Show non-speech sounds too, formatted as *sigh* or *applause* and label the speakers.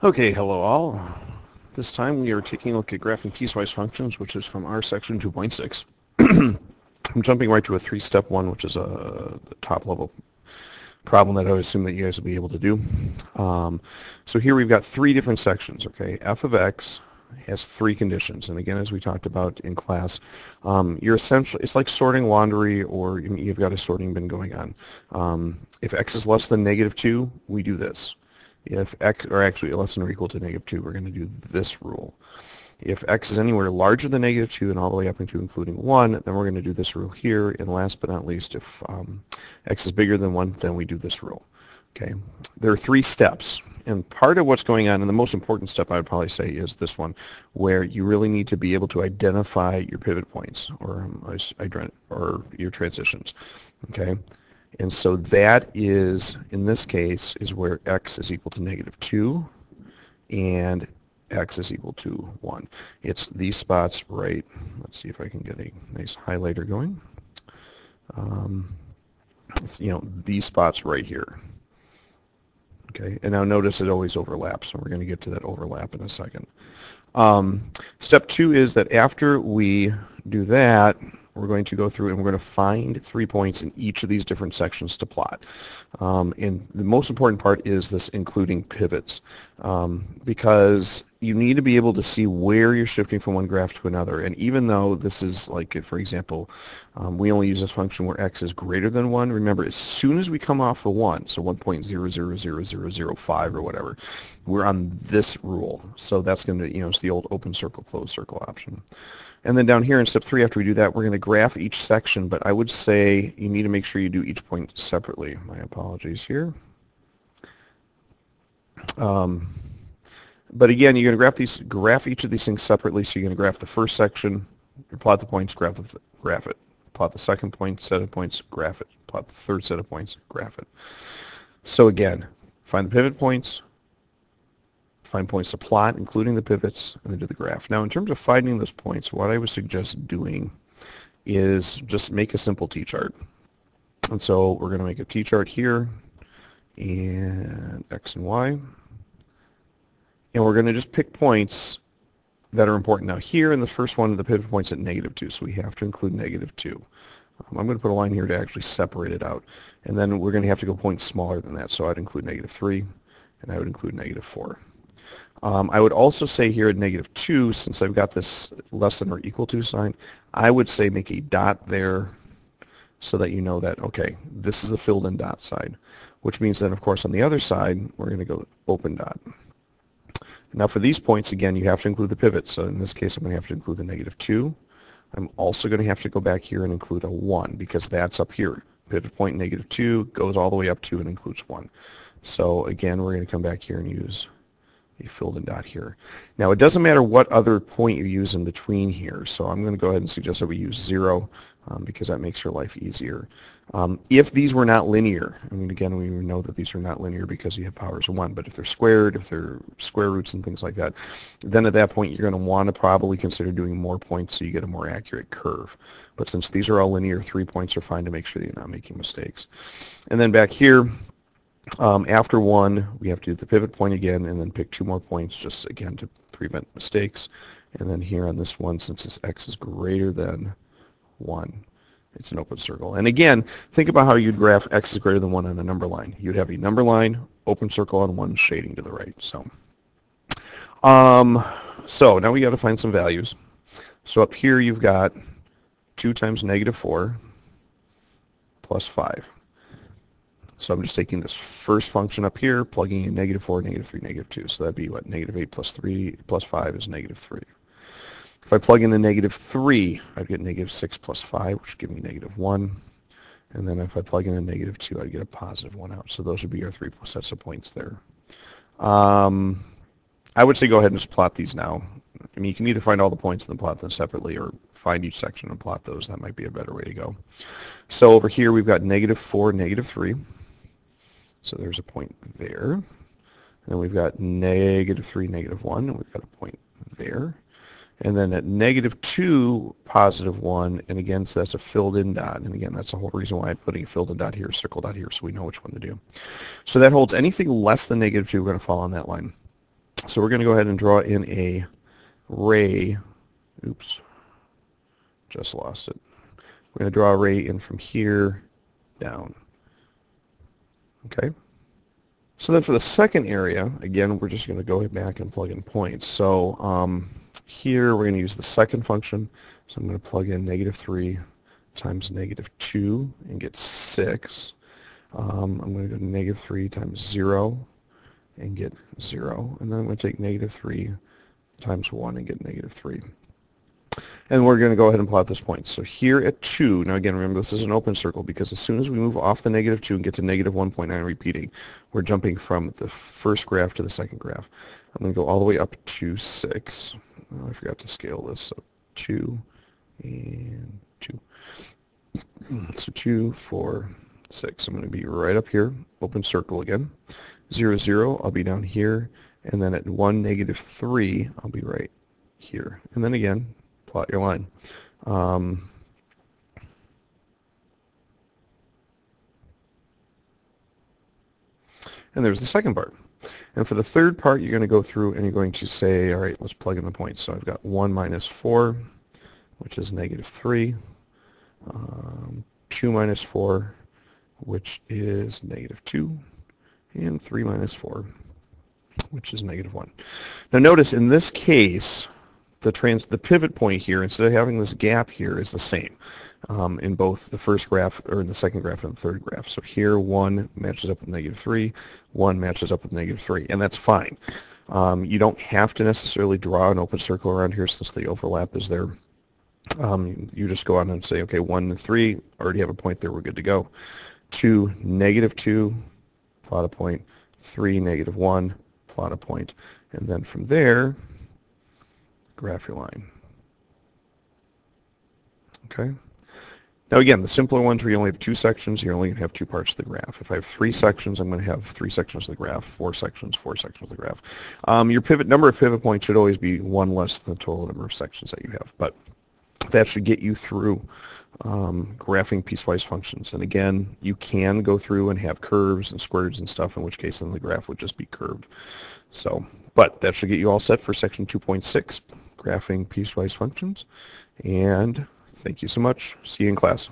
Speaker 1: Okay, hello all. This time we are taking a look at graphing piecewise functions, which is from our section 2.6. *clears throat* I'm jumping right to a three-step one, which is a top-level problem that I would assume that you guys will be able to do. Um, so here we've got three different sections, okay? f of x has three conditions, and again, as we talked about in class, um, you're essentially, it's like sorting laundry or you've got a sorting bin going on. Um, if x is less than negative 2, we do this. If x, or actually less than or equal to negative 2, we're going to do this rule. If x is anywhere larger than negative 2 and all the way up into including 1, then we're going to do this rule here. And last but not least, if um, x is bigger than 1, then we do this rule. Okay, There are three steps. And part of what's going on, and the most important step I would probably say is this one, where you really need to be able to identify your pivot points or, um, or your transitions. Okay. And so that is, in this case, is where x is equal to negative 2 and x is equal to 1. It's these spots right, let's see if I can get a nice highlighter going. Um, you know, these spots right here. Okay, and now notice it always overlaps, and we're going to get to that overlap in a second. Um, step two is that after we do that, we're going to go through and we're going to find three points in each of these different sections to plot. Um, and the most important part is this including pivots um, because you need to be able to see where you're shifting from one graph to another. And even though this is like, for example, um, we only use this function where x is greater than 1, remember as soon as we come off of 1, so 1.000005 or whatever, we're on this rule. So that's going to, you know, it's the old open circle, closed circle option. And then down here in step 3, after we do that, we're going to graph each section, but I would say you need to make sure you do each point separately. My apologies here. Um, but again, you're going to graph these, graph each of these things separately. So you're going to graph the first section, plot the points, graph, the, graph it. Plot the second point, set of points, graph it. Plot the third set of points, graph it. So again, find the pivot points, find points to plot, including the pivots, and then do the graph. Now, in terms of finding those points, what I would suggest doing is just make a simple t-chart. And so we're going to make a t-chart here, and x and y and we're going to just pick points that are important. Now here in the first one, the pivot point's at negative 2, so we have to include negative 2. Um, I'm going to put a line here to actually separate it out. And then we're going to have to go points smaller than that, so I'd include negative 3, and I would include negative 4. Um, I would also say here at negative 2, since I've got this less than or equal to sign, I would say make a dot there so that you know that, okay, this is the filled in dot side, which means then, of course, on the other side, we're going to go open dot. Now for these points, again, you have to include the pivot. So in this case, I'm going to have to include the negative 2. I'm also going to have to go back here and include a 1 because that's up here. Pivot point negative 2 goes all the way up to and includes 1. So again, we're going to come back here and use a filled in dot here. Now it doesn't matter what other point you use in between here, so I'm going to go ahead and suggest that we use 0 um, because that makes your life easier. Um, if these were not linear, I mean, again, we know that these are not linear because you have powers of 1, but if they're squared, if they're square roots and things like that, then at that point you're going to want to probably consider doing more points so you get a more accurate curve. But since these are all linear, three points are fine to make sure that you're not making mistakes. And then back here, um, after 1, we have to do the pivot point again and then pick two more points just, again, to prevent mistakes. And then here on this one, since this x is greater than 1. It's an open circle. And again, think about how you'd graph x is greater than 1 on a number line. You'd have a number line, open circle on one, shading to the right. So, um, so now we got to find some values. So up here you've got 2 times negative 4 plus 5. So I'm just taking this first function up here, plugging in negative 4, negative 3, negative 2. So that'd be what? Negative 8 plus 3 plus 5 is negative 3. If I plug in a negative 3, I'd get negative 6 plus 5, which would give me negative 1. And then if I plug in a negative 2, I'd get a positive 1 out. So those would be our three sets of points there. Um, I would say go ahead and just plot these now. I mean, you can either find all the points and then plot them separately or find each section and plot those. That might be a better way to go. So over here, we've got negative 4, negative 3. So there's a point there. And then we've got negative 3, negative 1, and we've got a point there. And then at negative 2, positive 1, and again, so that's a filled in dot. And again, that's the whole reason why I'm putting a filled in dot here, circle dot here, so we know which one to do. So that holds anything less than negative 2, we're going to fall on that line. So we're going to go ahead and draw in a ray. Oops, just lost it. We're going to draw a ray in from here down. Okay. So then for the second area, again, we're just going to go back and plug in points. So um, here we're going to use the second function. So I'm going to plug in negative 3 times negative 2 and get 6. Um, I'm going to go negative 3 times 0 and get 0. And then I'm going to take negative 3 times 1 and get negative 3. And we're going to go ahead and plot this point. So here at 2, now again, remember this is an open circle because as soon as we move off the negative 2 and get to negative 1.9 repeating, we're jumping from the first graph to the second graph. I'm going to go all the way up to 6. Oh, I forgot to scale this. So 2 and 2. *clears throat* So 2, 4, 6. I'm going to be right up here, open circle again. 0, 0, I'll be down here. And then at 1, negative 3, I'll be right here. And then again, plot your line. Um, and there's the second part. And for the third part, you're going to go through and you're going to say, all right, let's plug in the points. So I've got 1 minus 4, which is negative 3. Um, 2 minus 4, which is negative 2. And 3 minus 4, which is negative 1. Now notice in this case, the trans the pivot point here, instead of having this gap here, is the same um, in both the first graph or in the second graph and the third graph. So here 1 matches up with negative 3, 1 matches up with negative 3, and that's fine. Um, you don't have to necessarily draw an open circle around here since the overlap is there. Um, you just go on and say, okay, 1 and 3, already have a point there, we're good to go. 2, negative 2, plot a point. 3, negative 1, plot a. And then from there, graph your line. Okay? Now again, the simpler ones where you only have two sections, you only have two parts of the graph. If I have three sections, I'm going to have three sections of the graph, four sections, four sections of the graph. Um, your pivot number of pivot points should always be one less than the total number of sections that you have, but that should get you through um, graphing piecewise functions. And again, you can go through and have curves and squares and stuff, in which case then the graph would just be curved. So, but that should get you all set for section 2.6 graphing piecewise functions. And thank you so much. See you in class.